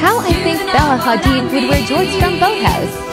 How I think Bella Hadid would wear George from Boathouse.